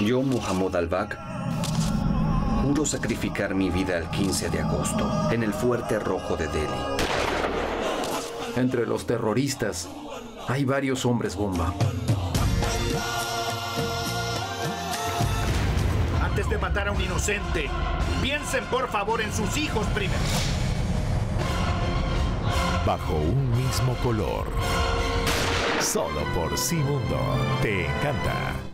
Yo, Muhammad al-Baq, juro sacrificar mi vida el 15 de agosto en el Fuerte Rojo de Delhi. Entre los terroristas hay varios hombres bomba. Antes de matar a un inocente, piensen por favor en sus hijos primero. Bajo un mismo color. Solo por Simundo. Te encanta.